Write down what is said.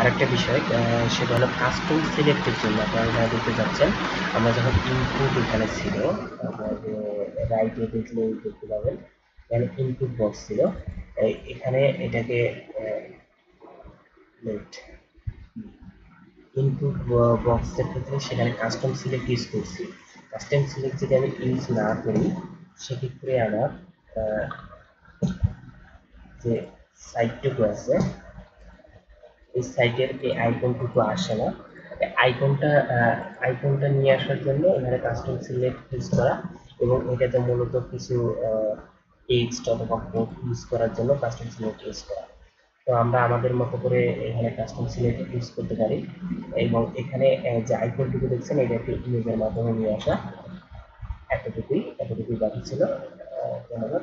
আরেকটা বিষয় সেটা হলো কাস্টম সিলেক্টের জন্য আপনারা যারা দেখতে যাচ্ছেন, আমরা যখন ইনপুট এখানে ছিল আমাদের রাইটে দেখলে দেখতে পাবেন, এখানে ইনপুট বক্স ছিল এখানে এটাকে ইনপুট বক্সের ক্ষেত্রে সেখানে কাস্টম সিলেক্ট ইউজ করছি। কাস্টম সিলেক্ট যদি আমি ইউজ না করি, সেক্ষেত্রে আমার যে সাইটটুকু আছে এই সাইটের এই আইকনটুকু আসে না আইকনটা আইকনটা নিয়ে আসার জন্য এখানে কাস্টম সিলেক্ট ইউজ করা এবং এটাতে মূলত কিছু টেক্সট অথবা কোড ইউজ করার জন্য কাস্টম সিলেক্ট ইউজ করা। তো আমরা আমাদের মতো করে এখানে কাস্টম সিলেক্ট ইউজ করতে পারি এবং এখানে যে আইকনটুকু দেখছেন, এটা এটাকে ইমেজের মাধ্যমে নিয়ে আসা। এতটুকুই এতটুকুই বাকি ছিল। ধন্যবাদ।